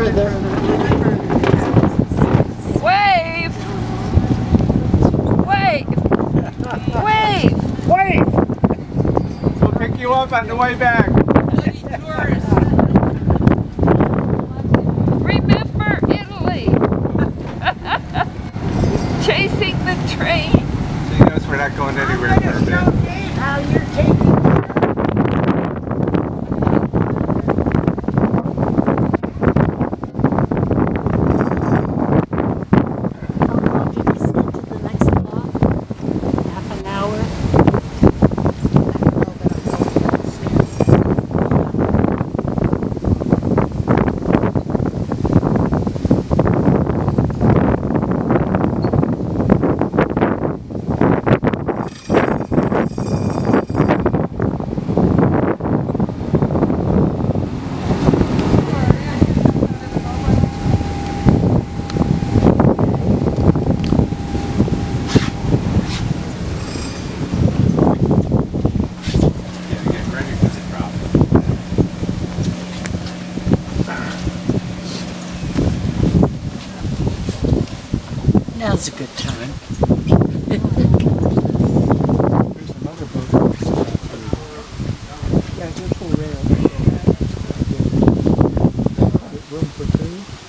further. Wave! Wave! Wave! Wave! We'll pick you up on the way back. Remember Italy! Chasing the train. We're not going anywhere. How you're taking Now's a good time. There's another boat. Yeah, just for rail. Room for two.